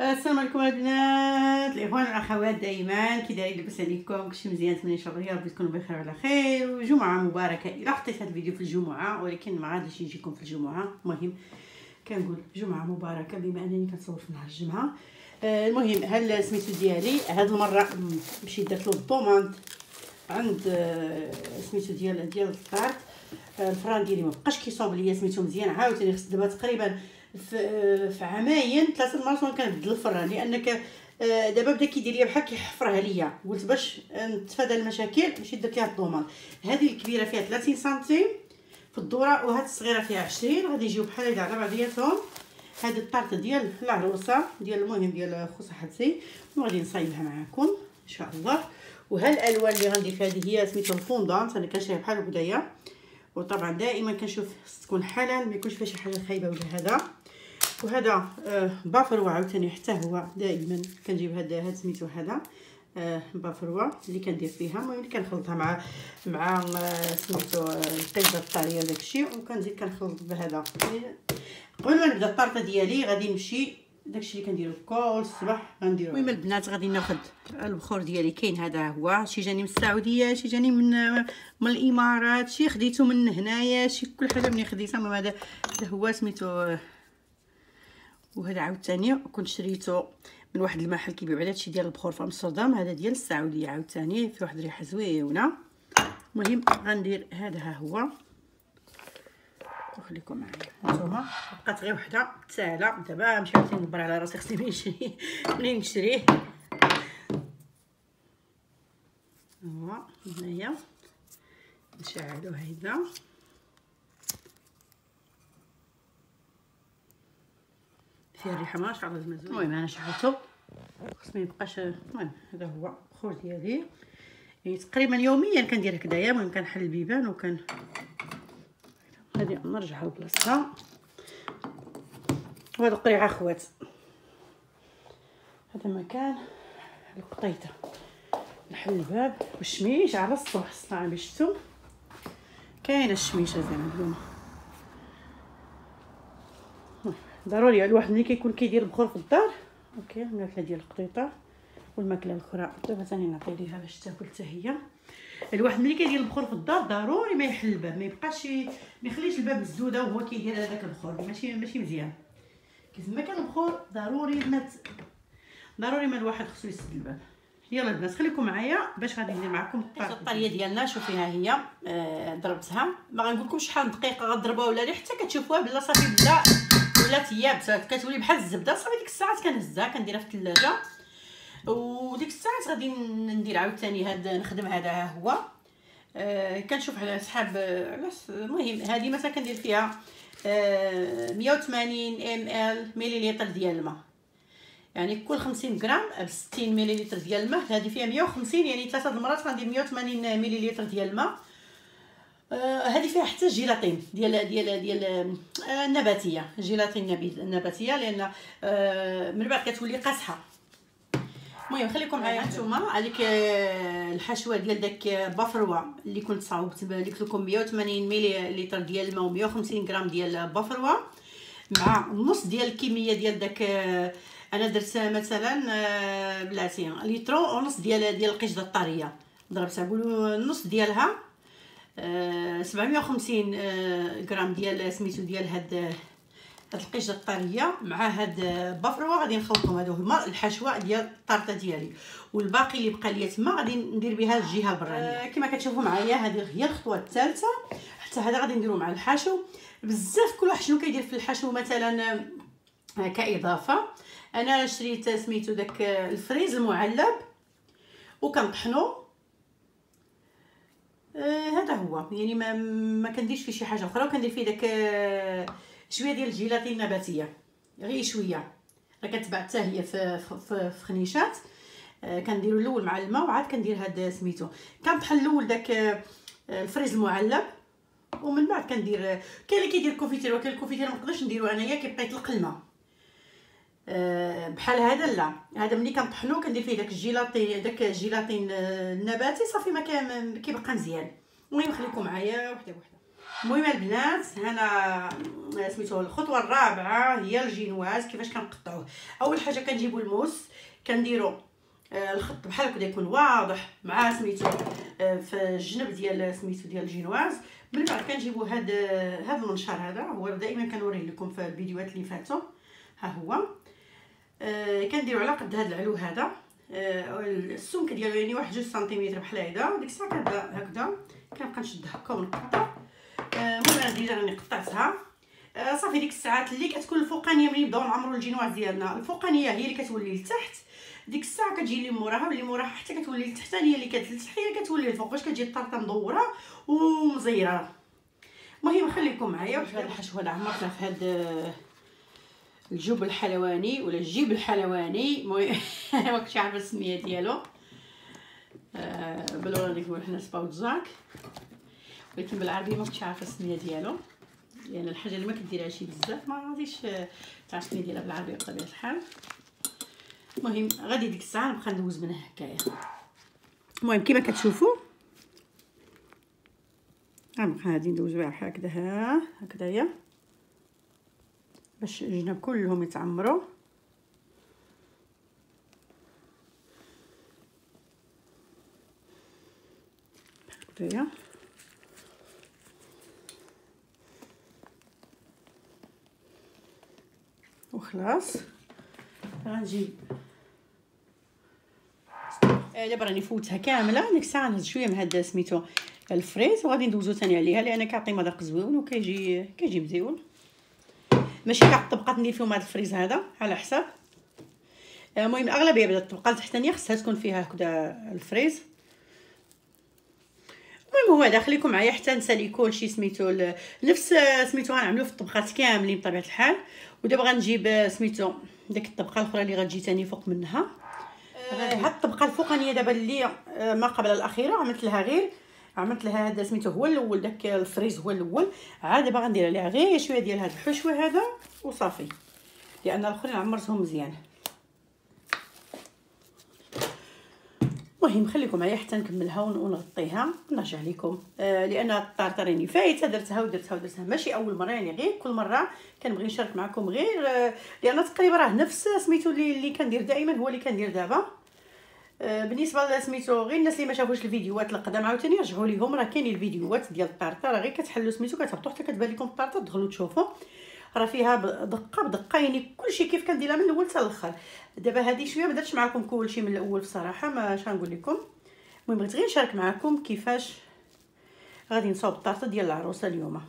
السلام عليكم البنات الإخوان والأخوات دائما كي دايرين لاباس عليكم كلشي مزيان نتمنى إن شاء الله ربي تكونوا بخير وعلى خير. وجمعة مباركة. إلى حطيت هذا الفيديو في الجمعة ولكن ما غاديش يجيكم في الجمعة. المهم كنقول جمعة مباركة بما أنني كنصور في نهار الجمعة. آه المهم ها سميتو ديالي هاد المرة مشيت درت له ال demande عند آه سميتو ديال ديال ال taart. آه الفران ديالي مبقاش كيصوب ليا سميتو مزيان. عاوتاني خص دابا تقريبا في, عامين ثلاثة المرات وأنا كنبدل الفران لأنك آه، دابا بدا كيدير ليا بحال كيحفرها ليا. قلت باش نتفادى المشاكل مشيت درت ليها الضمان هذه الكبيرة فيها 30 سنتيم في الدورة وهاد الصغيرة فيها 20 غادي يجيو بحال هكا على بعضياتهم. هاد الطارطه ديال العروسة ديال المهم ديال خوصه حدسي وغادي نصايبها معكم إن شاء الله. وها الألوان اللي غندير فيها هذه هي سميتو الفوندانت أنا كنشريها بحال هكذايا. وطبعا دائما كنشوف تكون حلال ما يكونش فيها شي حاجة خايبة ولا هذا. وهذا آه بافروا عاوتاني حتى هو دائما كنجيب هذا هاد سميتو هذا آه بافروا اللي كندير فيها. المهم كنخلطها مع مع آه سميتو القيزه الطاريه داكشي وكنزيد كنخلط بهذا. قبل ما نبدأ الطارطه ديالي غادي نمشي داكشي اللي كنديرو كل الصباح غنديرو. المهم البنات غادي ناخذ البخور ديالي. كاين هذا هو شي جاني من السعودية شي جاني من من الإمارات شي خديته من هنايا شي كل حاجة مني خديتها. المهم هذا هو سميتو وهذا عاوتاني كنت شريته من واحد المحل كيبيع على هادشي ديال البخور في أمستردام هذا ديال السعوديه عاوتاني فيه واحد الريحه زوينة. المهم غندير هذا ها هو. وخليكم معايا. هانتوما بقات غير وحدة ساهله دابا نمشي عاوتاني ندبر على راسي خصني نشري منين نشريه؟ هو هنايا. نشعلو هيدا. فيها الريحه ما زعما المهم أنا شعلته خصني ميبقاش المهم هذا هو الخور ديالي. يعني تقريبا يوميا كندير هكذايا المهم كنحل البيبان وكن هذه نرجعها لبلاصتها وهذا القريعة أخوات. هذا مكان القطيطة. نحل الباب. والشميش على الصبح باش شفتو كاينة الشميشة زعما اليوم. ضروري الواحد ملي كيكون كيدير البخور في الدار okay الماكلة ديال القطيطة والماكلة الأخرى. دابا ثاني نعطي ليها باش تاكل حتى هي. الواحد ملي كيدير البخور في الدار ضروري ما يحل الباب ما يبقاش ما يخليش الباب مسدوده وهو كيدير هذاك البخور. ماشي ماشي مزيان. كيما كان البخور ضروري ما ضروري ما الواحد خصو يسد الباب. يلا البنات خليكم معايا باش غادي ندير معكم الطريه ديالنا؟ شوفي ها هي؟ آه ضربتها. ما غنقولكمش شحال دقيقة غضربها ولا لا حتى كتشوفوها بلا صافي بلا ولات يابسه كتولي بحال الزبدة. صافي ديك الساعات كنهزها كنديرها في الثلاجة. وديك الساعات غادي ندير عاوتاني هاد نخدم هذا ها هو. آه كنشوف على علاش المهم هذه مثلا كندير فيها آه 180 ام ال مليلتر ديال الماء. يعني كل 50 غرام ب 60 مليلتر ديال الماء. هذه فيها 150 يعني ثلاثة المرات غندير 180 مليلتر ديال الماء. هذه فيها حتى جيلاتين ديال ديال ديال آه نباتية جيلاتين نباتية لأن آه من بعد كتولي قاصحة. المهم خليكم معايا نتوما. هذيك الحشوة ديال داك بافروا اللي كنت صاوبت قلت لكم 180 مليلتر ديال الماء و150 غرام ديال بافروا مع نص ديال الكمية ديال داك أنا درت مثلا بلاتي لترو ونص ديال ديال القشده الطرية. ضربتها نقولوا النص ديالها. 750 غرام ديال سميتو ديال هاد هاد القشده الطرية مع هاد بافروا غادي نخلطهم هادو هما الحشوة ديال الطارطه ديالي. والباقي اللي بقى ليا تما غادي ندير بها الجهة البرانية. أه كما كتشوفوا معايا هذه هي الخطوة الثالثة. حتى هذا غادي نديرو مع الحشو. بزاف كل واحد شنو كيدير في الحشو؟ مثلا كإضافة. أنا شريت سميتو داك الفريز المعلب. وكنطحنو. آه هذا هو. يعني ما ما كنديرش فيه شي حاجة أخرى وكندير فيه داك آه شوية ديال الجيلاتين النباتية. غير شوية. راه كتباع حتى هي في في, في خنيشات آه كنديرو الأول مع الماء وعاد كندير هاد سميتو. كنطحن الأول داك آه ال fraise المعلب ومن بعد كندير كاين اللي كيدير confiture ولكن ال confiture ما نقدرش نديرو أنايا كيبقى يطلق الماء. بحال هذا لا. هذا ملي كنطحنو كندير فيه داك الجيلاتين داك الجيلاتين النباتي صافي ما كيبقى مزيان. المهم خليكم معايا وحدة بوحده المهم البنات هنا سميتو الخطوة الرابعة هي الجينواز كيفاش كنقطعوه. أول حاجة كنجيبوا الموس كنديروا آه، الخط بحال هكا يكون واضح مع سميتو آه، في الجنب ديال سميتو ديال الجينواز. من بعد كنجيبوا هاد هاد المنشار هذا. هو دائما كنوريه لكم في الفيديوهات اللي فاتوا. ها هو. آه كنديروا على قد هاد العلو هذا. آه السمك ديالو يعني واحد جوج سنتيمتر بحال هكذا. ديك الساعة كنبدا هكذا. كنبقى نشد هكا ونقطع المهم أنا déjà راني قطعتها. آه صافي ديك الساعات اللي كتكون الفوقانية ملي نبداو نعمروا الجينواز ديالنا. الفوقانية هي اللي كتولي لتحت. ديك الساعة كتجي اللي موراها واللي موراها حتى كتولي التحتانيه اللي لتحت هي كتولي الفوق باش كتجي الطرطة مدورة ومزيرة. المهم خليكم معايا. واش هاد الحشو هذا عمرتنا في هاد آه، الجوب الحلواني ولا الجيب الحلواني. ما كنتش عارفة السمية ديالو. آه بالولا نقول حنا سباوتزاك ولكن بالعربيه ما كنتش عارفة السمية ديالو. لأن يعني الحاجة اللي ما كديرهاش بزاف ما غاديش تعرف السمية ديالها بالعربيه بطبيعة الحال. المهم غادي ديك الساعة نبقى ندوز منها هكايا. المهم كما كتشوفوا غنبقى غادي ندوز بها هكذا. هكذايا. باش الجناب كلهم يتعمروا. هكذايا. وخلاص. غنجيب آه، دابا راني فوتها كاملة. ديك الساعة نهز شوية من هاد سميتو ال fraise وغادي ندوزو ثاني عليها لأن كيعطي مذاق زوين وكيجي كيجي مزيون. ماشي كاع الطبقات ندير فيهم هاد ال fraise هذا على حساب. آه، المهم الاغلبيه بدا الطبقه التحتانيه خصها تكون فيها هكذا ال fraise. المهم هو هذا خليكم معايا حتى نسالي كلشي سميتو نفس سميتو غنعملو في الطبقات كاملين بطبيعة الحال. ودابا غنجيب سميتو ديك الطبقة الأخرى اللي غتجي ثاني فوق منها. آه. هاد الطبقة الفوقانية دابا اللي آه ما قبل الأخيرة عملت لها غير عملت لها هذا سميتو هو الأول داك الفريز هو الأول. عاد دابا غندير عليها غير شوية ديال هاد الحشوة هذا وصافي. لأن الآخرين عمرتهم مزيان. المهم خليكم معايا حتى نكملها ونغطيها. ونرجع لكم. آه لأن الطارطه راني فايتة درتها ودرتها ودرتها. ماشي أول مرة يعني غير كل مرة كنبغي نشارك معكم غير آه لأن تقريبا راه نفس سميتو اللي, كندير دائما هو اللي كندير دابا. بالنسبة لسميتو غير الناس اللي ما شافوش الفيديوهات القدام عاوتاني رجعوا ليهم. راه كاينين الفيديوهات ديال الطارطه راه غير كتحلوا سميتو كتهبطوا حتى كتبان لكم الطارطه تدخلوا تشوفوا راه فيها دقة بدقة يعني كلشي كيف كنديرها من الأول حتى الآخر. دابا هذه شوية ما درتش معكم كلشي من الأول بصراحة ما اش غنقول لكم. المهم بغيت غير نشارك معكم كيفاش غادي نصاوب الطارطه ديال العروسة اليوم.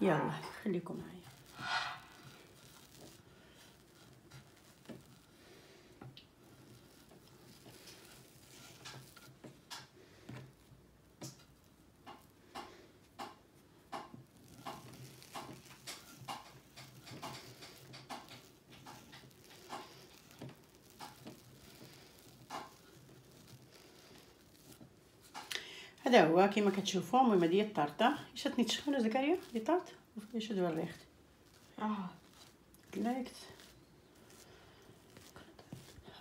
يلا خليكم معايا. هذا هو كما كتشوفوا المهم هذه هي الطارطه staat niet schuin زكريا die taart is dat al recht آه lijkt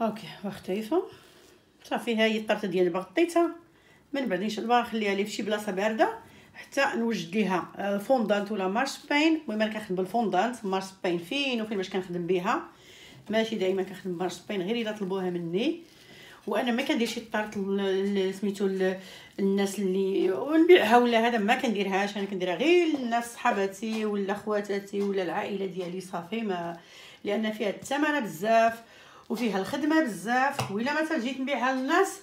oké wacht even صافي ها هي الطارطه ديالي بغطيتها من بعد ان شاء الله نخليها لي فشي بلاصه بارده حتى نوجد ليها الفوندانت ولا marsepein المهم أنا كنخدم بال fondant marsepein فين وفين باش كنخدم بها ماشي دائما كنخدم marsepein غير الا طلبوها مني وأنا ما كنديرش ال taart سميتو الناس اللي ونبيعها ولا هذا ما كنديرهاش. أنا كنديرها غير الناس صحاباتي ولا خواتاتي ولا العائلة ديالي صافي ما لأن فيها الثمنه بزاف وفيها الخدمة بزاف. ولا مثلا جيت نبيعها للناس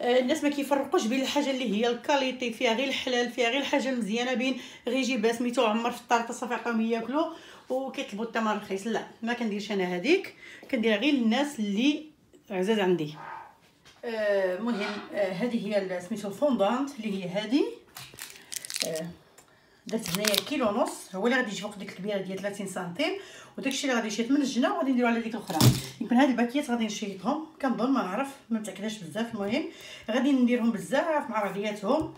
آه، الناس ما كيفرقوش بين الحاجة اللي هي ال qualité فيها غير الحلال فيها غير الحاجة المزيانة بين غير يجيب سميتو عمر في الطارطه صافي عطاهم ياكلوا وكيطلبوا الثمن رخيص لا ما كنديرش أنا هذيك. كنديرها غير للناس اللي عزاز عندي. المهم آه هذه هي سميتو الفوندانت اللي هي هذه. آه درت هنايا كيلو ونص. هو اللي غادي يجي فوق ديك الكبيرة ديال 30 سنتيم. وداك الشيء اللي غادي يشيط من الجنة وغادي نديرو على ديك الأخرى. يمكن هاد الباكيات غادي نشيطهم كنظن ما نعرف ما متأكداش بزاف. المهم غادي نديرهم بزاف مع بعضياتهم.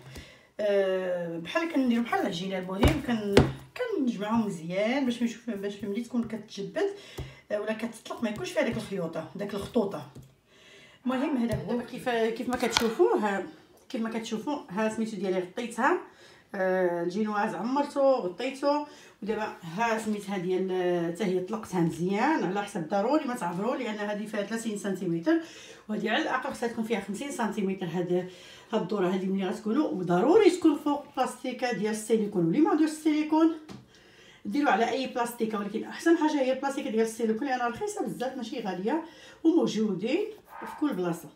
بحال كنديرو بحال العجينة المهم. كن كنجمعهم مزيان باش نشوف باش ملي تكون كتجبد آه، ولا كتطلق ما يكونش فيها داك الخيوطة داك الخطوطة. المهم هذا هو. كيف كيف ما كتشوفوا ها كيف ما كتشوفوا ها سميتو ديالي غطيتها آه الجينواز عمرته غطيته ودابا ها سميتها ديال حتى هي طلقتها مزيان على حسب ضروري ما تعبروا لأن هذه فيها 30 سنتيمتر. وهذه على الأقل خصها تكون فيها 50 سنتيمتر هاد هاد الدورة هذه ملي غتكونوا. وضروري تكون فوق بلاستيكة ديال السيليكون. واللي ما عندوش السيليكون ديروا على أي بلاستيكة ولكن أحسن حاجة هي البلاستيكة ديال السيليكون لأنها رخيصة بزاف ماشي غالية وموجودين. في كل بلاصة.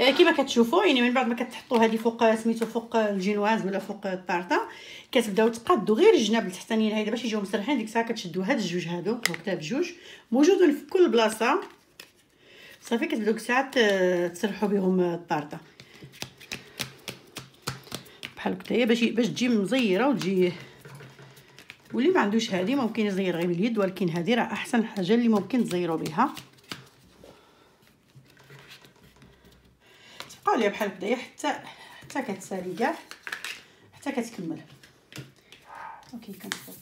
آه، كما كتشوفوا يعني من بعد ما كتحطوا هذه فوق سميتو فوق الجينواز ولا فوق الطارطة كتبداو تقادوا غير الجناب التحتانيين هيدا باش يجيو مسرحين ديك الساعة كتشدوا هاد الجوج هادو هكذا بجوج موجودين في كل بلاصة. صافي كتبداو الساعة تسرحوا بهم الطارطة. بحال هكايا باش باش تجي مزيرة وتجي واللي ما عندوش هذه ممكن يزير غير باليد ولكن هذه راه أحسن حاجة اللي ممكن تزيروا بها. ليها بحال هكايا حتى حتى كتسالي كاع حتى كتكمل. أوكي كنصوب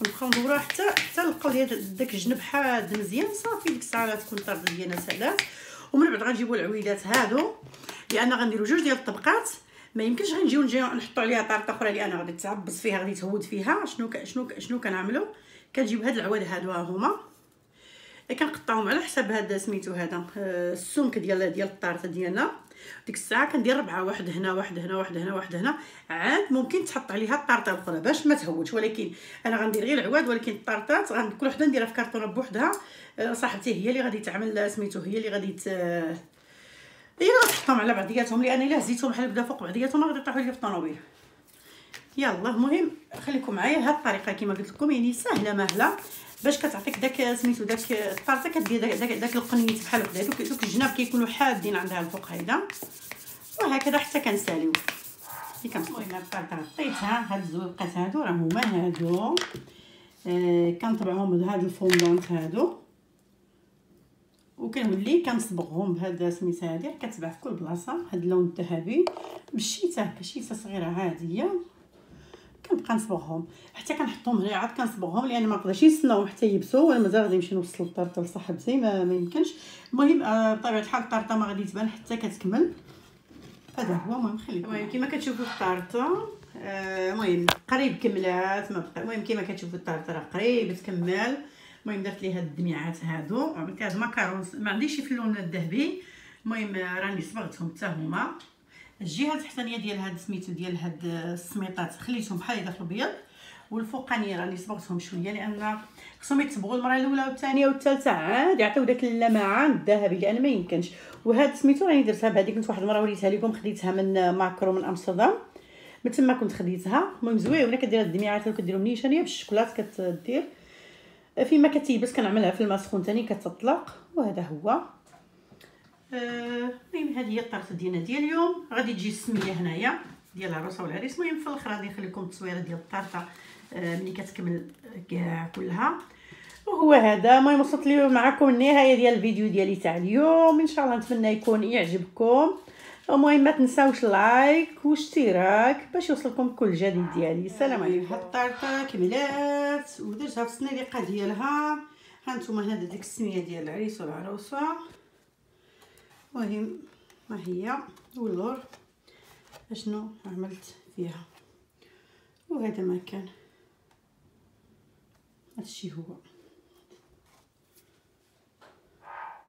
ونبقاو ندوروها حتى حتى نلقاو ديال داك الجنب حاد مزيان. صافي ديك الساعة غتكون الطرد ديالنا سالات ومن بعد غنجيبوا العويدات هادو لأن غنديروا جوج ديال الطبقات. ما يمكنش غنجيو نجيو نحطوا عليها طارطه أخرى اللي أنا غادي تعبص فيها غادي تهود فيها. شنو شنو شنو كنعملو؟ كنجيب هاد العواد هادو ها هما. كنقطعهم على حسب هذا سميتو هذا السمك ديال ديال الطارطه ديالنا ديك الساعة كندير ربعه واحد هنا واحد هنا واحد هنا واحد هنا عاد ممكن تحط عليها الطارطه الاخرى باش ما تهودش ولكن أنا غندير غير العواد ولكن الطارطات كل وحده نديرها في كرتونه بوحدها صاحبتي هي اللي غادي تعمل سميتو هي اللي غادي هي اللي غتحطهم على بعضياتهم لأن الا هزيتهم بحال هكذا فوق بعضياتهم غادي يطيحوا لي في الطوموبيل يلا المهم خليكم معايا. هاد الطريقة كما قلت لكم يعني سهلة مهلة. باش كتعطيك داك سميتو داك الطارطه كدير داك داك القنيت بحال هكذا. دوك دوك الجناب كيكونوا حادين عندها الفوق هيدا. وهكذا حتى كنساليو. كي كنصوي الطارطه غطيتها هاد الزويقات هادو راه هما هادو. آه كنطبعهم بهاد الفوندونت هادو. وكنولي كنصبغهم بهذا سميتها هادي كتباع في كل بلاصة. هاد اللون الذهبي بالشيته هكا شيته صغيرة عادية. كنبقى نصبغهم حتى كنحطهم هنا عاد كنصبغهم لأن ما نقدرش نستناو حتى يبسوا وأنا مازال غادي نمشي نوصل الطرطه لصاحبتي ما, ما يمكنش. المهم آه، بطبيعة الحال الطرطة ما غادي تبان حتى كتكمل. هذا هو المهم خليكم المهم كما كتشوفوا الطرطة آه، المهم قريب كملات ما بقى المهم كما كتشوفوا الطرطة راه قريب تكمل. المهم درت ليها الدميعات هادو. عملت هاد المكرون ما عنديش في اللون الذهبي. المهم راني صبغتهم حتى هما. الجهه التحتانيه ديال هاد سميتو ديال هاد السميطات خليتهم بحال في الابيض والفوقانيه راني صبغتهم شوية لأن خصهم يتصبغوا المرة الأولى والثانية والثالثة عاد يعطيو داك اللمعان الذهبي لأن ما يمكنش. وهاد سميتو راني درتها بهذيك كنت واحد المرة وريتها لكم خديتها من Makro من أمستردام. من تما كنت خديتها. المهم زوينه كدير الدميعات وكديرهم نيشانيه بالشكلاط كتدير. فيما كتيبس كنعملها في الماء سخون ثاني كتطلق. وهذا هو. المهم آه هذه هي الطرطه ديالنا ديال اليوم. غادي تجي السمية هنايا ديال العروسة والعريس. المهم في الأخر غادي نخلي لكم التصويره ديال الطرطه آه ملي كتكمل كاع كلها. وهو هذا. المهم وصلت لي معكم النهاية ديال الفيديو ديالي تاع اليوم. إن شاء الله نتمنى يكون يعجبكم. المهم ما تنساوش like واشتراك باش يوصلكم كل جديد ديالي. السلام عليكم. هاد الطرطه كملات ودرتها في الصنيديقه ديالها. هانتوما هذا ديك السمية ديال العريس والعروسة. المهم ما هي؟ واللور. أشنو عملت فيها؟ وهذا ما كان. هادشي هو.